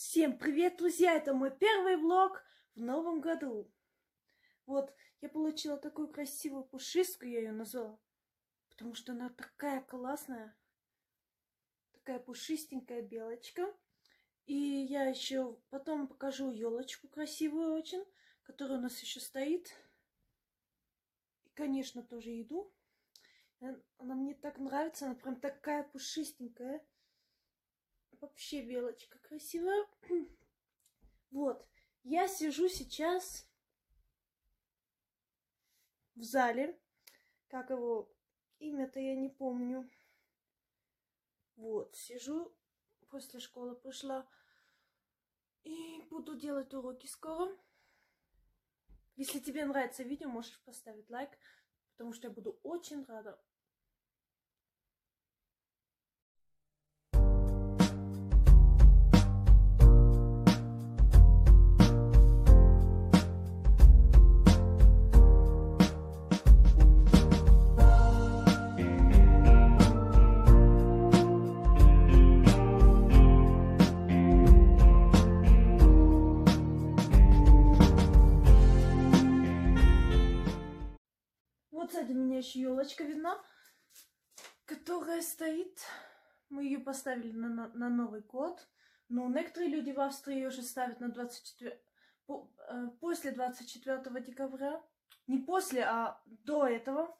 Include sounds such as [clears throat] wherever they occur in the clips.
Всем привет, друзья! Это мой первый влог в новом году. Вот, я получила такую красивую пушистку, я ее назвала. Потому что она такая классная. Такая пушистенькая белочка. И я еще потом покажу елочку красивую очень, которая у нас еще стоит. И, конечно, тоже еду. Она мне так нравится, она прям такая пушистенькая. Вообще белочка красивая. [clears throat] Вот. Я сижу сейчас в зале. Как его имя-то я не помню. Вот, сижу, после школы пришла. И буду делать уроки скоро. Если тебе нравится видео, можешь поставить лайк, потому что я буду очень рада. Сзади меня еще елочка видна, которая стоит. Мы ее поставили на, на, на Новый год. Но некоторые люди в Австрии уже ставят на 24... По, э, после 24 декабря. Не после, а до этого.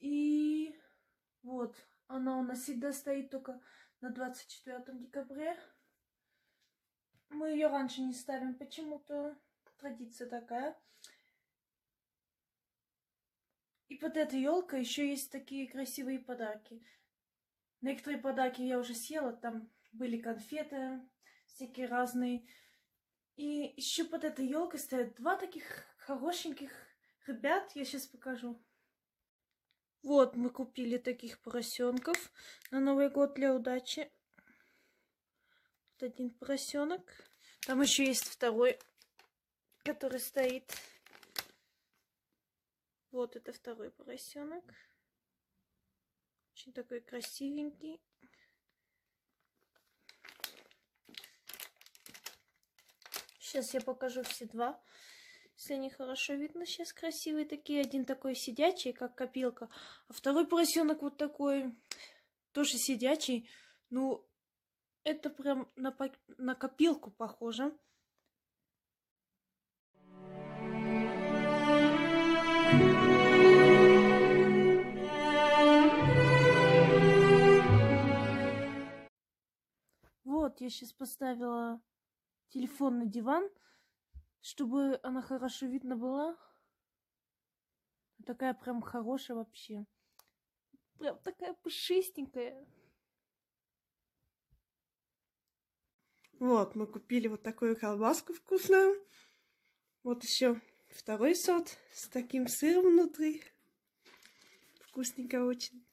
И вот, она у нас всегда стоит только на 24 декабря. Мы ее раньше не ставим, почему-то традиция такая. И под этой елкой еще есть такие красивые подарки. Некоторые подарки я уже съела, там были конфеты всякие разные. И еще под этой елкой стоят два таких хорошеньких ребят. Я сейчас покажу. Вот мы купили таких поросенков на Новый год для удачи. Вот один поросенок. Там еще есть второй, который стоит. Вот это второй поросенок. Очень такой красивенький. Сейчас я покажу все два. Если они хорошо видно, сейчас красивые такие. Один такой сидячий, как копилка. А второй поросенок вот такой, тоже сидячий. Ну, это прям на, на копилку похоже. Вот, я сейчас поставила телефон на диван, чтобы она хорошо видно была. Такая прям хорошая вообще. Прям такая пушистенькая. Вот, мы купили вот такую колбаску вкусную. Вот еще второй сорт с таким сыром внутри. Вкусненько очень.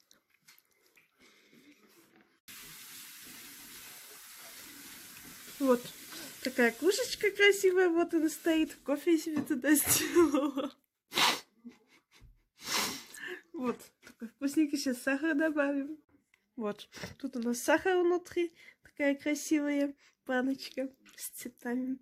Вот такая кружечка красивая, вот она стоит. Кофе себе туда [laughs] сделала. Вот, такой вкусненький. Сейчас сахар добавим. Вот, тут у нас сахар внутри. Такая красивая баночка с цветами.